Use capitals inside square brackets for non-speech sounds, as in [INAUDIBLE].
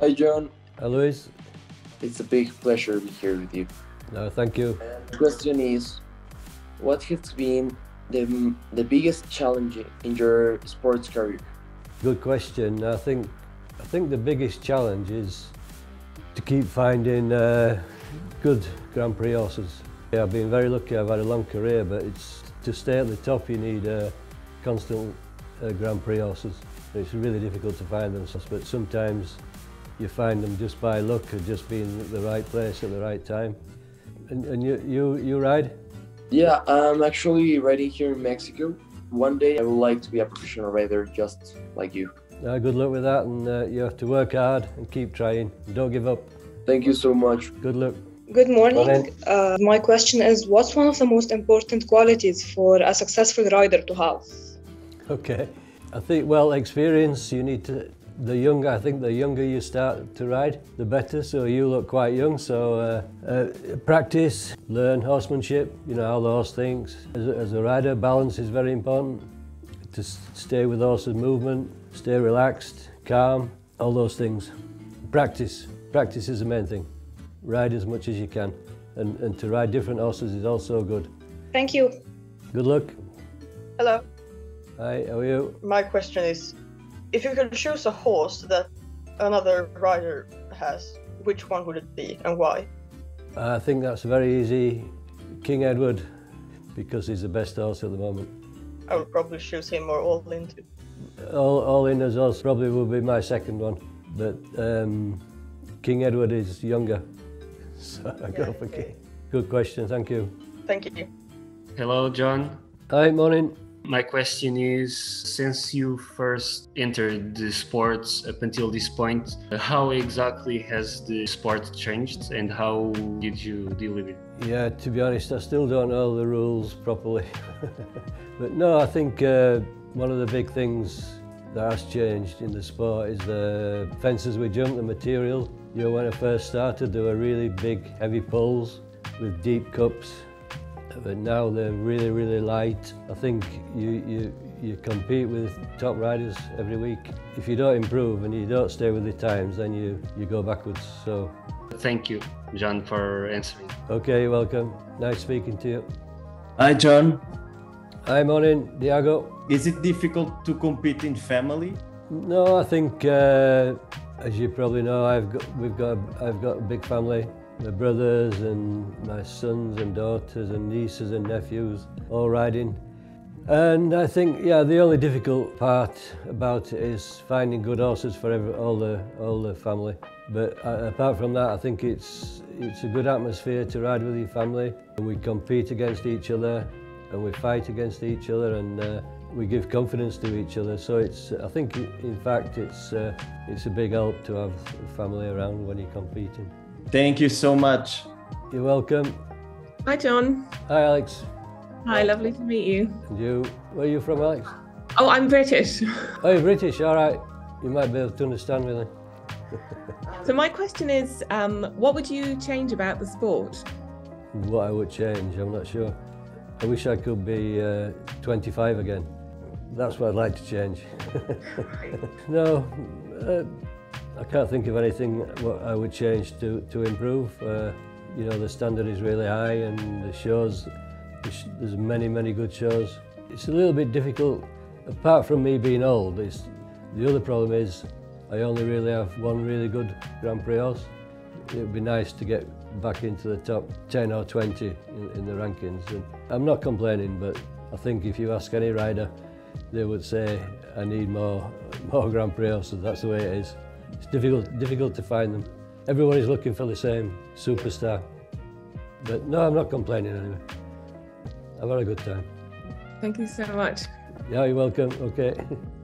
Hi, John. Hi, Luis. It's a big pleasure to be here with you. No, thank you. The question is, what has been the, the biggest challenge in your sports career? Good question. I think I think the biggest challenge is to keep finding uh, good Grand Prix horses. Yeah, I've been very lucky. I've had a long career, but it's to stay at the top. You need uh, constant uh, Grand Prix horses. It's really difficult to find them, but sometimes you find them just by luck or just being at the right place at the right time. And, and you, you, you ride? Yeah, I'm actually riding here in Mexico. One day I would like to be a professional rider just like you. Uh, good luck with that and uh, you have to work hard and keep trying. Don't give up. Thank you so much. Good luck. Good morning. Morning. Uh, my question is what's one of the most important qualities for a successful rider to have? [LAUGHS] Okay. I think, well, experience, you need to, the younger, I think the younger you start to ride, the better. So you look quite young, so uh, uh, practice, learn horsemanship, you know all those things. As a, as a rider, balance is very important. To stay with the horse's movement, stay relaxed, calm, all those things. Practice, practice is the main thing. Ride as much as you can. And, and to ride different horses is also good. Thank you. Good luck. Hello. Hi, how are you? My question is if you could choose a horse that another rider has, which one would it be and why? I think that's very easy. King Edward, because he's the best horse at the moment. I would probably choose him or all into. All, all in as horse probably will be my second one, but um, King Edward is younger, [LAUGHS] so I go for okay. King. Good question, thank you. Thank you. Hello, John. Hi, morning. My question is since you first entered the sports up until this point, how exactly has the sport changed and how did you deal with it? Yeah, to be honest, I still don't know the rules properly. [LAUGHS] but no, I think uh, one of the big things that has changed in the sport is the fences we jump, the material. You know, when I first started, there were really big, heavy poles with deep cups. But now they're really, really light. I think you, you, you compete with top riders every week. If you don't improve and you don't stay with the times, then you, you go backwards. So, Thank you, John, for answering. okay, you're welcome. Nice speaking to you. Hi, John. Hi, morning, Diago. Is it difficult to compete in family? No, I think, uh, as you probably know, I've got, we've got, I've got a big family. my brothers and my sons and daughters and nieces and nephews all riding. And I think, yeah, the only difficult part about it is finding good horses for every, all, the, all the family. But uh, apart from that, I think it's, it's a good atmosphere to ride with your family. We compete against each other and we fight against each other and uh, we give confidence to each other. So it's, I think, in fact, it's, uh, it's a big help to have family around when you're competing. Thank you so much. You're welcome. Hi, John. Hi, Alex. Hi, lovely to meet you. And you, where are you from, Alex? Oh, I'm British. [LAUGHS] Oh, you're British. All right. You might be able to understand me then. [LAUGHS] So, my question is um, what would you change about the sport? What I would change, I'm not sure. I wish I could be uh, 25 again. That's what I'd like to change. [LAUGHS] no, uh, I can't think of anything what I would change to, to improve. Uh, you know, the standard is really high and the shows, there's many, many good shows. It's a little bit difficult, apart from me being old, it's, the other problem is I only really have one really good Grand Prix horse. It would be nice to get back into the top 10 or 20 in, in the rankings. And I'm not complaining, but I think if you ask any rider, they would say, I need more, [LAUGHS] more Grand Prix horses. That's the way it is. It's difficult, difficult to find them. Everybody's looking for the same superstar. But no, I'm not complaining anyway. I've had a good time. Thank you so much. Yeah, you're welcome. Okay. [LAUGHS]